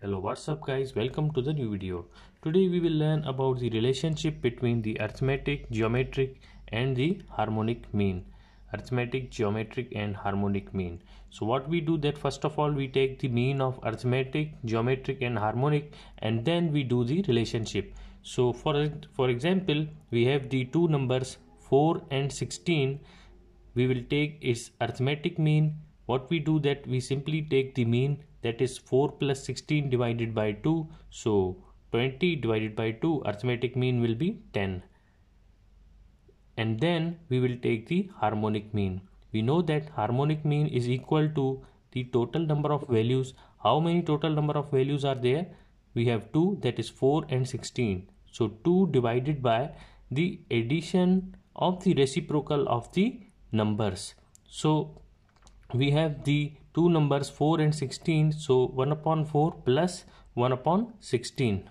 Hello what's up guys welcome to the new video. Today we will learn about the relationship between the arithmetic, geometric and the harmonic mean. Arithmetic, geometric and harmonic mean. So what we do that first of all we take the mean of arithmetic, geometric and harmonic and then we do the relationship. So for, for example we have the two numbers 4 and 16 we will take its arithmetic mean what we do that we simply take the mean that is 4 plus 16 divided by 2 so 20 divided by 2 arithmetic mean will be 10 and then we will take the harmonic mean. We know that harmonic mean is equal to the total number of values. How many total number of values are there? We have 2 that is 4 and 16 so 2 divided by the addition of the reciprocal of the numbers. So we have the two numbers 4 and 16 so 1 upon 4 plus 1 upon 16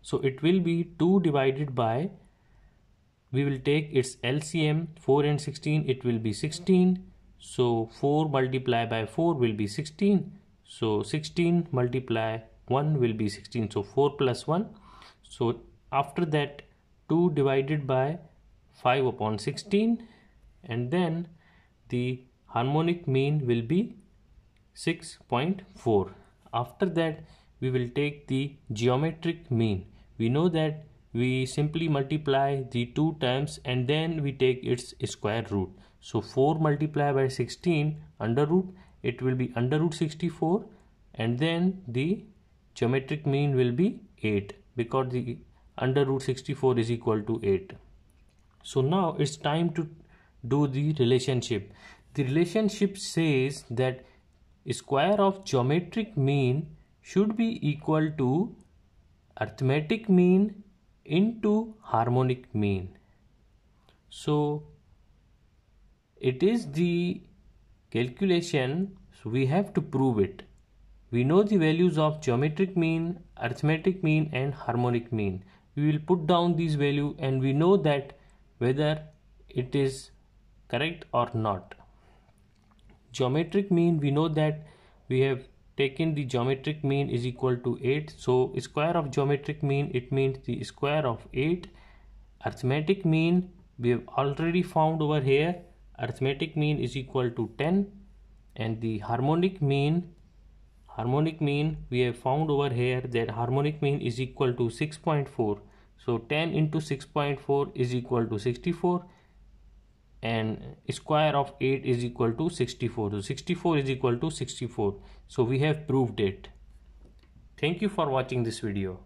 so it will be 2 divided by we will take its LCM 4 and 16 it will be 16 so 4 multiply by 4 will be 16 so 16 multiply 1 will be 16 so 4 plus 1 so after that 2 divided by 5 upon 16 and then the harmonic mean will be 6.4 after that we will take the geometric mean. We know that we simply multiply the two terms and then we take its square root. So 4 multiplied by 16 under root it will be under root 64 and then the geometric mean will be 8 because the under root 64 is equal to 8 so now it's time to do the relationship the relationship says that square of geometric mean should be equal to arithmetic mean into harmonic mean. So it is the calculation so we have to prove it. We know the values of geometric mean, arithmetic mean and harmonic mean. We will put down these value and we know that whether it is correct or not geometric mean we know that we have taken the geometric mean is equal to 8 so square of geometric mean it means the square of 8 arithmetic mean we have already found over here. Arithmetic mean is equal to 10 and the harmonic mean harmonic mean we have found over here that harmonic mean is equal to 6.4 so 10 into 6.4 is equal to 64 and square of 8 is equal to 64 so 64 is equal to 64 so we have proved it. Thank you for watching this video